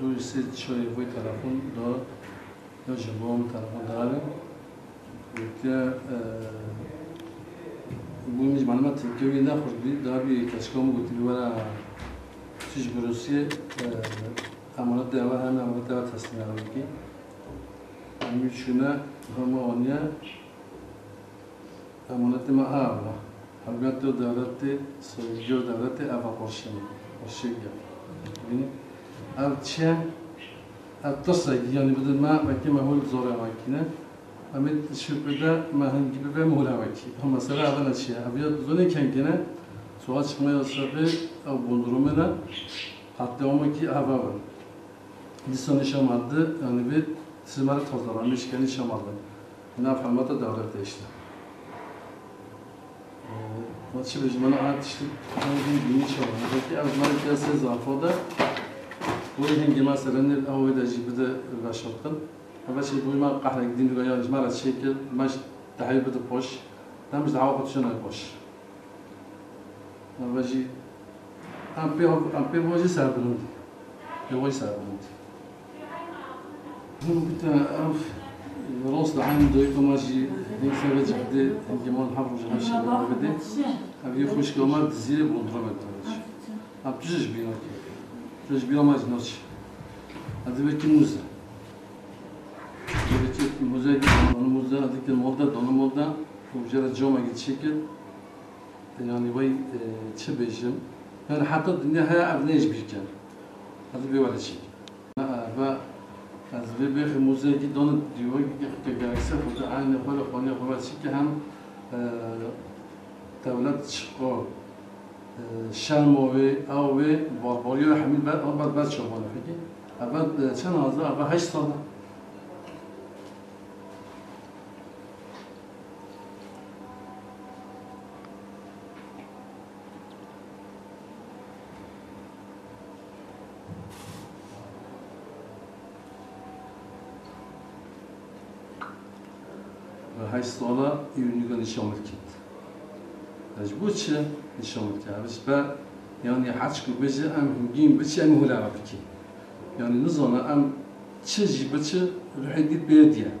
duj si që i vëj telefon, do do gjëmbohëm telefon dare. Këtë bu imaj malumat kevin daha hoş bir daha bir kaçkamı götürdü bana siz Rusya amanet deva hem amanet deva teslim aldı ki hem üçüne hem onya amanet ma ağla hem de devlette soyucu devlette ava koşuyor koşuyor yani tasa yani bu da ma belki mahul zor makine ama şüphede mahin gibi ve muhlavaki. Ama mesela avana çiğ. Abi zone kenkine soğa çıkmaya sahibi av bundurumuna hatta o ki hava var. Lisan şamadı yani bir sizmara tozlamış kendi şamadı. Ne yapamata devlet işte. Maçı rejimana ait işte hangi bir iş var. Peki avzman piyasaya zafoda بوی هنگی ما سر نیت او ویدا جیبده و شرطن. و بعدش بوی ما قهر دین دوگانی از مال شکل مش تحلیل بده پوش. نمیش دعوا کرد رو پوش. و بعدی آمپی آمپی واجی سر بلندی. یه وای سر بلندی. زمان بیت اف راست دعایم دوی کم از یه دیگه سر جدی هنگی ما نحرف جدی میشه. ابی فوش کامات زیر بود رمتن. ابتدیش بیان کرد. Разбила мать ночь. Hazreti Hazreti Muza donumuzda, Hazreti Molda donumuzda Ucara cama gidişikken yani vay e, çi bejim her hatta dünya her evne işbirken Hazreti bir vali çek. Ve Hazreti Bey Muza ki donu diyor. Ki gerekse Hazreti Aynı Kuala Kuala Kuala çek hem e, devlet çıkıyor. شان اوی بارباری و حمید بعد بعد بعد شما فکر اول چند از اول هشت سال و 8 ساله ایونیگا نشامل کرد. از بود چه نشامل کرد بس با yani haç ku bece em hungin biçi em hula baki yani nizana em çi ji biçi ruhi dit be diye